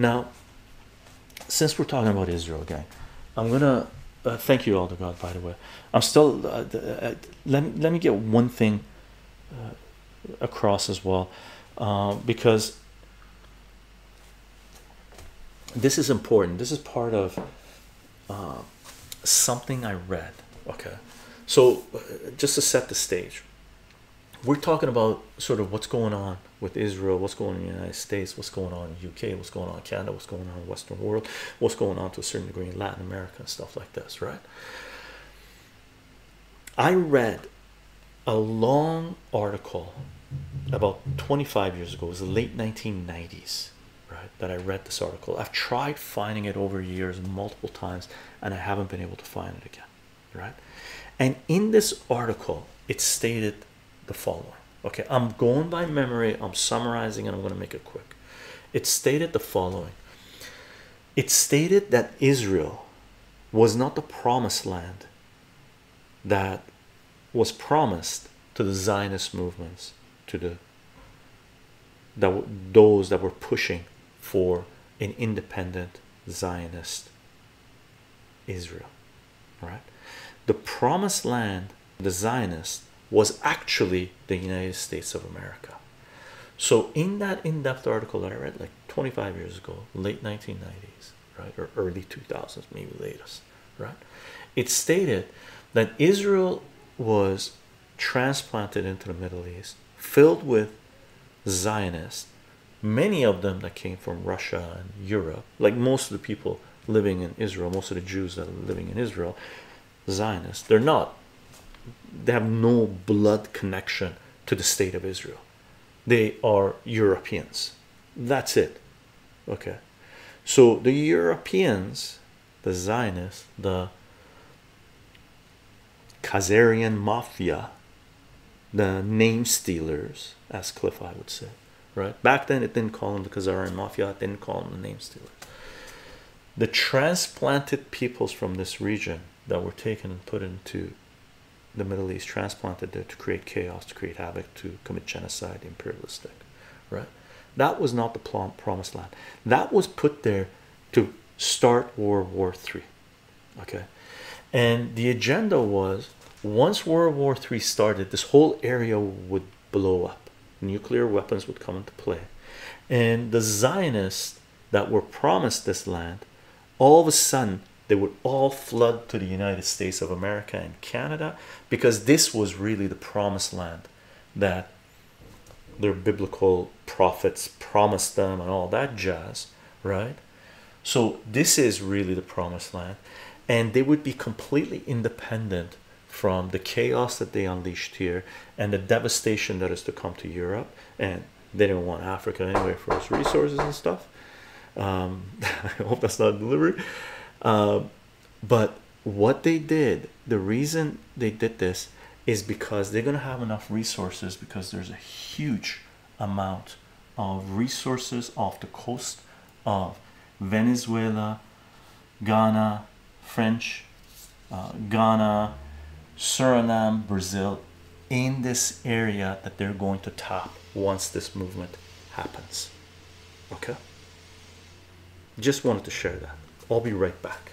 Now, since we're talking about Israel again, I'm gonna uh, thank you, all to God. By the way, I'm still. Uh, uh, let let me get one thing uh, across as well, uh, because this is important. This is part of uh, something I read. Okay, so just to set the stage, we're talking about sort of what's going on with Israel, what's going on in the United States, what's going on in the UK, what's going on in Canada, what's going on in the Western world, what's going on to a certain degree in Latin America and stuff like this, right? I read a long article about 25 years ago, it was the late 1990s, right? That I read this article. I've tried finding it over years multiple times and I haven't been able to find it again, right? And in this article, it stated the following. Okay, I'm going by memory, I'm summarizing, and I'm going to make it quick. It stated the following it stated that Israel was not the promised land that was promised to the Zionist movements, to the that those that were pushing for an independent Zionist Israel, right? The promised land, the Zionists was actually the United States of America. So, in that in depth article that I read like 25 years ago, late 1990s, right, or early 2000s, maybe latest, right, it stated that Israel was transplanted into the Middle East, filled with Zionists, many of them that came from Russia and Europe, like most of the people living in Israel, most of the Jews that are living in Israel, Zionists, they're not they have no blood connection to the state of Israel. They are Europeans. That's it. Okay. So the Europeans, the Zionists, the Khazarian mafia, the name stealers, as Cliff I would say, right? Back then it didn't call them the Khazarian mafia, it didn't call them the name stealers. The transplanted peoples from this region that were taken and put into the Middle East transplanted there to create chaos, to create havoc, to commit genocide, imperialistic, right? That was not the promised land. That was put there to start World War Three, okay? And the agenda was once World War Three started, this whole area would blow up. Nuclear weapons would come into play, and the Zionists that were promised this land, all of a sudden they would all flood to the United States of America and Canada because this was really the promised land that their biblical prophets promised them and all that jazz, right? So, this is really the promised land, and they would be completely independent from the chaos that they unleashed here and the devastation that is to come to Europe. And they didn't want Africa anyway for its resources and stuff. Um, I hope that's not delivery. Um, but what they did, the reason they did this is because they're going to have enough resources because there's a huge amount of resources off the coast of Venezuela, Guyana, French, uh, Guiana, Suriname, Brazil in this area that they're going to tap once this movement happens. Okay, just wanted to share that. I'll be right back.